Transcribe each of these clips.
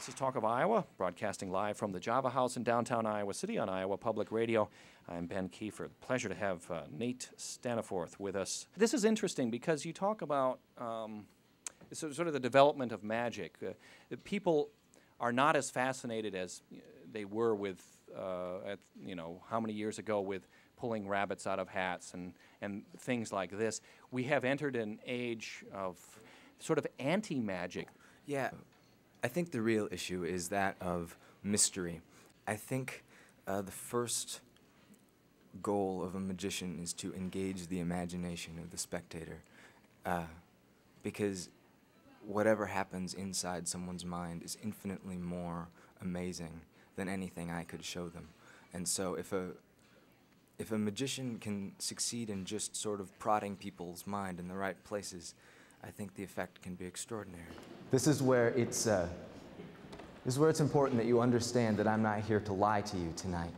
This is Talk of Iowa, broadcasting live from the Java House in downtown Iowa City on Iowa Public Radio. I'm Ben Kieffer. Pleasure to have uh, Nate Staniforth with us. This is interesting because you talk about um, so sort of the development of magic. Uh, people are not as fascinated as they were with, uh, at, you know, how many years ago with pulling rabbits out of hats and, and things like this. We have entered an age of sort of anti magic. Yeah, I think the real issue is that of mystery. I think uh, the first goal of a magician is to engage the imagination of the spectator. Uh, because whatever happens inside someone's mind is infinitely more amazing than anything I could show them. And so if a if a magician can succeed in just sort of prodding people's mind in the right places, I think the effect can be extraordinary. This is where it's uh, this is where it's important that you understand that I'm not here to lie to you tonight.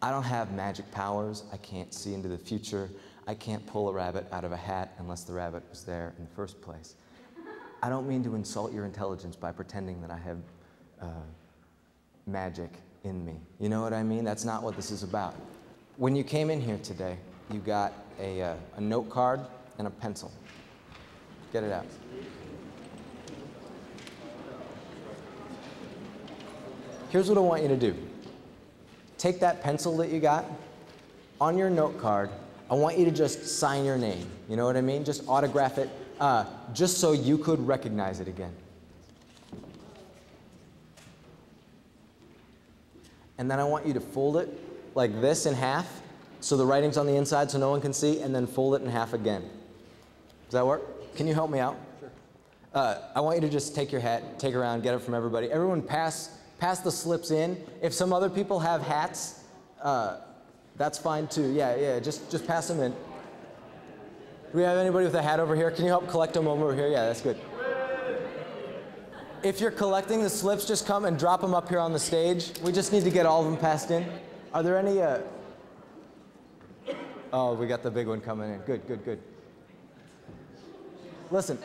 I don't have magic powers. I can't see into the future. I can't pull a rabbit out of a hat unless the rabbit was there in the first place. I don't mean to insult your intelligence by pretending that I have uh, magic in me. You know what I mean? That's not what this is about. When you came in here today, you got a, uh, a note card and a pencil. Get it out. Here's what I want you to do. Take that pencil that you got, on your note card, I want you to just sign your name. You know what I mean? Just autograph it, uh, just so you could recognize it again. And then I want you to fold it like this in half, so the writing's on the inside so no one can see, and then fold it in half again. Does that work? Can you help me out? Sure. Uh, I want you to just take your hat, take around, get it from everybody. Everyone pass, pass the slips in. If some other people have hats, uh, that's fine too. Yeah, yeah, just, just pass them in. Do we have anybody with a hat over here? Can you help collect them over here? Yeah, that's good. If you're collecting the slips, just come and drop them up here on the stage. We just need to get all of them passed in. Are there any? Uh... Oh, we got the big one coming in. Good, good, good. Listen,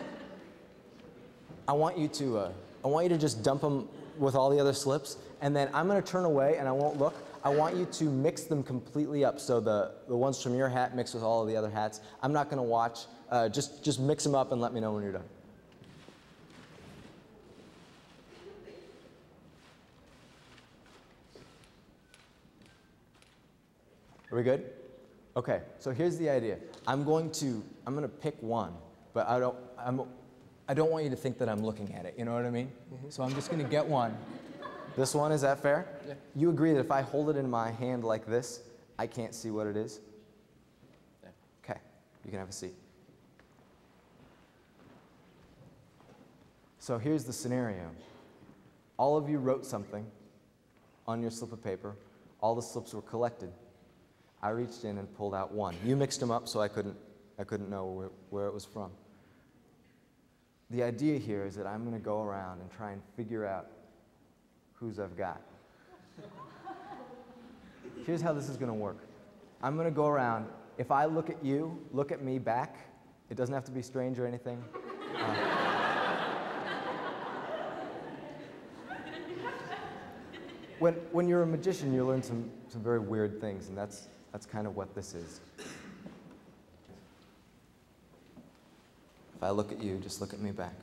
I want you to, uh, I want you to just dump them with all the other slips, and then I'm going to turn away and I won't look. I want you to mix them completely up. So the, the ones from your hat mix with all of the other hats. I'm not going to watch. Uh, just, just mix them up and let me know when you're done. Are we good? Okay, so here's the idea. I'm going to, I'm going to pick one, but I don't, I'm, I don't want you to think that I'm looking at it. You know what I mean? Mm -hmm. So I'm just going to get one. This one, is that fair? Yeah. You agree that if I hold it in my hand like this, I can't see what it is? Yeah. Okay, you can have a seat. So here's the scenario. All of you wrote something on your slip of paper. All the slips were collected. I reached in and pulled out one. You mixed them up so I couldn't, I couldn't know where, where it was from. The idea here is that I'm going to go around and try and figure out whose I've got. Here's how this is going to work. I'm going to go around. If I look at you, look at me back. It doesn't have to be strange or anything. Uh, when, when you're a magician, you learn some, some very weird things, and that's, that's kind of what this is. I look at you, just look at me back.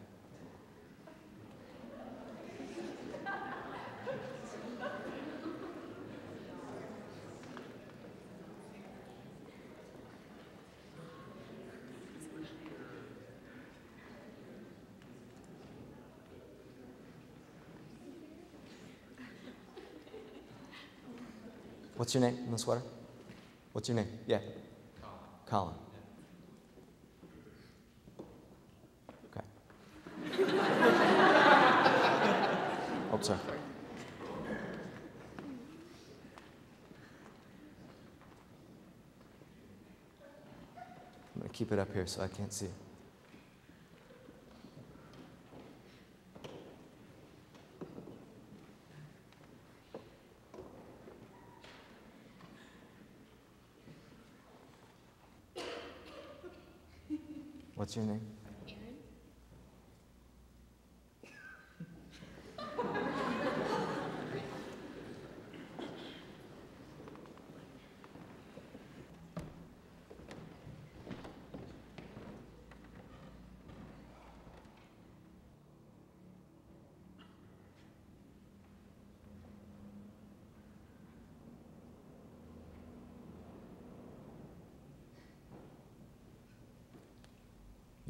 What's your name in the sweater? What's your name? Yeah. Colin. Okay. I'm going to keep it up here so I can't see. What's your name?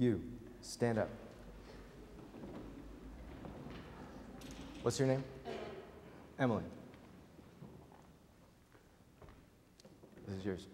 You, stand up. What's your name? Emily. This is yours.